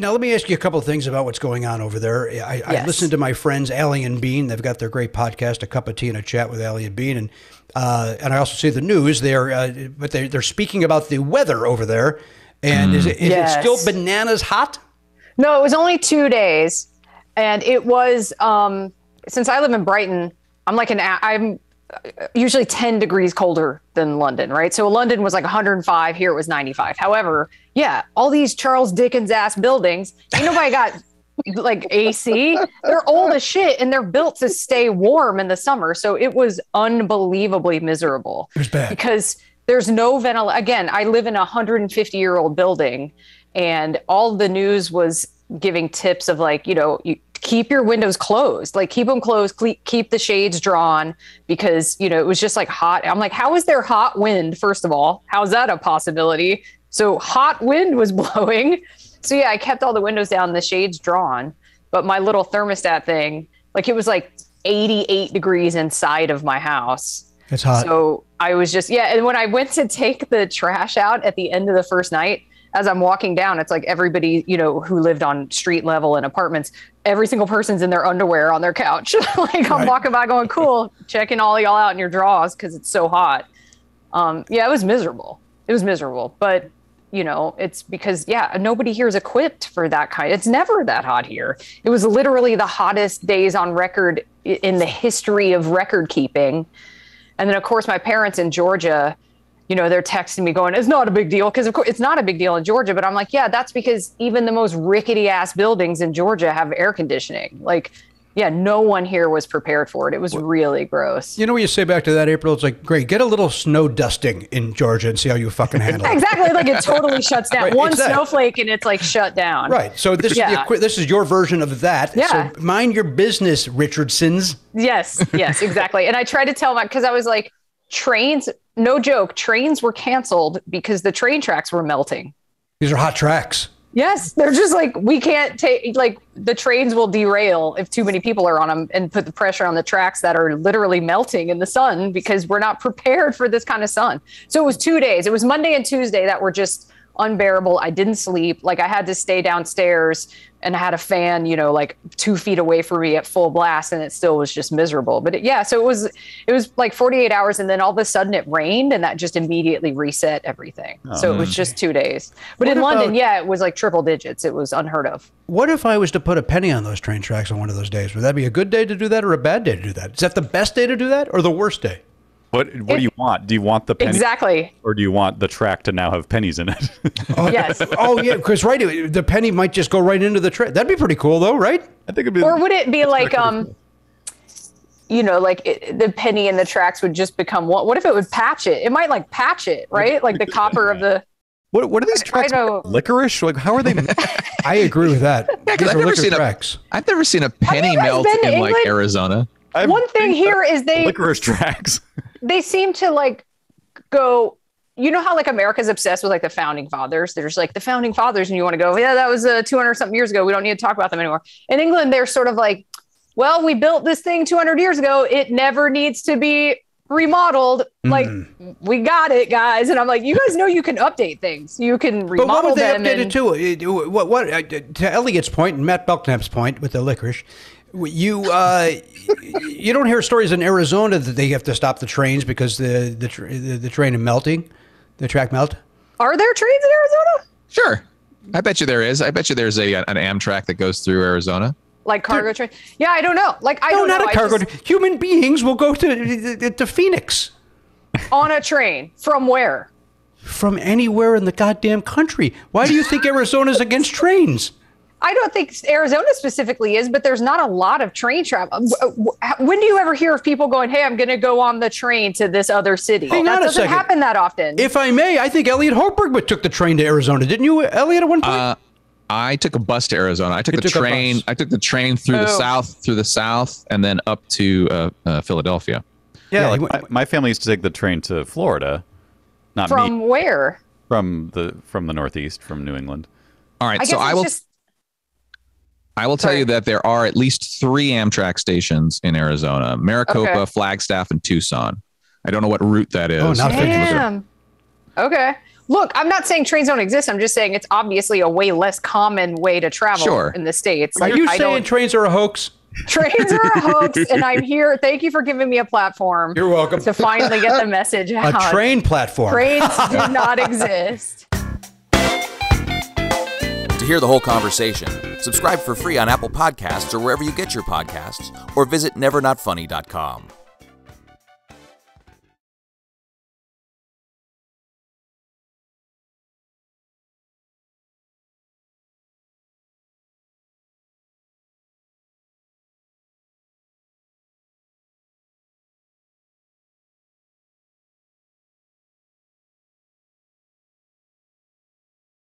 Now, let me ask you a couple of things about what's going on over there. I, I listened to my friends Allie and Bean. They've got their great podcast, A Cup of Tea and a Chat with Allie and Bean, and uh, and I also see the news. They're uh, but they they're speaking about the weather over there. And is, it, is Yes. it still bananas hot? No, it was only two days, and it was um, since I live in Brighton. I'm like an a- I'm usually 10 degrees colder than London, right? So London was like 105. Here it was 95. However, yeah, all these Charles Dickens ass buildings. Ain't nobody got like AC. They're old as shit, and they're built to stay warm in the summer. So it was unbelievably miserable It was bad. because there's no ventilation. Again, I live in a 150 year old building, and all the news was giving tips of like, you know, you keep your windows closed, like keep them closed, keep the shades drawn because, you know, it was just like hot. I'm like, how is there hot wind? First of all, how's that a possibility? So hot wind was blowing. So yeah, I kept all the windows down, the shades drawn, but my little thermostat thing, like it was like 88 degrees inside of my house. It's hot. So I was just yeah, and when I went to take the trash out at the end of the first night, as I'm walking down, it's like everybody, you know, who lived on street level in apartments, every single person's in their underwear on their couch. like I'm Right. walking by going, cool, checking all y'all out in your drawers because it's so hot. Um, yeah, it was miserable. It was miserable. But you know, it's because yeah, nobody here is equipped for that kind. It's never that hot here. It was literally the hottest days on record in the history of record keeping. And then, of course, my parents in Georgia, you know, they're texting me going, it's not a big deal. Because, of course, it's not a big deal in Georgia. But I'm like, yeah, that's because even the most rickety ass buildings in Georgia have air conditioning. Like, yeah, no one here was prepared for it. It was really gross. you know what you say back to that, April? It's like, great, get a little snow dusting in Georgia and see how you fucking handle it. Exactly. Like, it totally shuts down. Right, One that. snowflake and it's like shut down. Right. So this is the this is your version of that. Yeah. So mind your business, Richardsons. Yes, yes, exactly. and I tried to tell my because I was like, trains, no joke, trains were canceled because the train tracks were melting. These are hot tracks. Yes, they're just like we can't take like the trains will derail if too many people are on them and put the pressure on the tracks that are literally melting in the sun because we're not prepared for this kind of sun. So it was 2 days. It was Monday and Tuesday that were just unbearable. I didn't sleep. Like I had to stay downstairs and I had a fan, you know, like 2 feet away from me at full blast and it still was just miserable. But it, yeah, so it was it was like 48 hours and then all of a sudden it rained and that just immediately reset everything. Oh, so it was just 2 days. But in London, yeah, it was like triple digits. It was unheard of. What if I was to put a penny on those train tracks on one of those days? Would that be a good day to do that or a bad day to do that? Is that the best day to do that or the worst day? What What do you want? Do you want the penny, Exactly. or do you want the track to now have pennies in it? Yes. Oh yeah, because right, the penny might just go right into the track. That'd be pretty cool, though, right? I think it'd be. Or would it be like pretty um you know, like it, the penny and the tracks would just become one. What if it would patch it? It might like patch it, right? Like the copper of the. what What are these tracks? know. Licorice? Like how are they? I agree with that. Yeah, 'cause These I've never seen a- tracks. I've never seen a penny melt been to in like Arizona. I've One thing here is they licorice tracks. They seem to like go. You know how like America's obsessed with like the founding fathers. There's like the founding fathers, and you want to go, yeah, that was uh, 200 something years ago. We don't need to talk about them anymore. In England, they're sort of like, well, we built this thing 200 years ago. It never needs to be remodeled. Like we got it, guys. And I'm like, you guys know you can update things. You can remodel But what would they them. update it to? What, what, uh, to Eliot's point and Matt Belknap's point with the licorice, you uh, you don't hear stories in Arizona that they have to stop the trains because the the, tr- the, the train is melting, the track melt. Are there trains in Arizona? Sure. I bet you there is. I bet you there's a an Amtrak that goes through Arizona. Like cargo train? Yeah, I don't know. Like I No, don't not know. a I cargo. just- Human beings will go to to Phoenix on a train from where? from anywhere in the goddamn country. Why do you think Arizona's against trains? I don't think Arizona specifically is, but there's not a lot of train travel. When do you ever hear of people going, "Hey, I'm going to go on the train to this other city"? Hang that on a doesn't second. happen that often. If I may, I think Eliot Hochberg took the train to Arizona. Didn't you, Eliot, at one point? Uh, I took a bus to Arizona. I took You the took a train. bus. I took the train through the Oh. south, through the south, and then up to uh, uh, Philadelphia. Yeah, Yeah, like he my, my family used to take the train to Florida, not from me. where? From the from the Northeast, from New England. All right, I so I will just I will tell Sorry. you that there are at least three Amtrak stations in Arizona: Maricopa, Okay. Flagstaff, and Tucson. I don't know what route that is. Oh, not I'll take a look at it. damn. Okay. Look, I'm not saying trains don't exist. I'm just saying it's obviously a way less common way to travel Sure. in the states. Are you I saying don't- trains are a hoax? trains are a hoax? And I'm here. Thank you for giving me a platform. You're welcome. to finally get the message out. A train platform. Trains do not exist. To hear the whole conversation, subscribe for free on Apple Podcasts or wherever you get your podcasts, or visit nevernotfunny.com.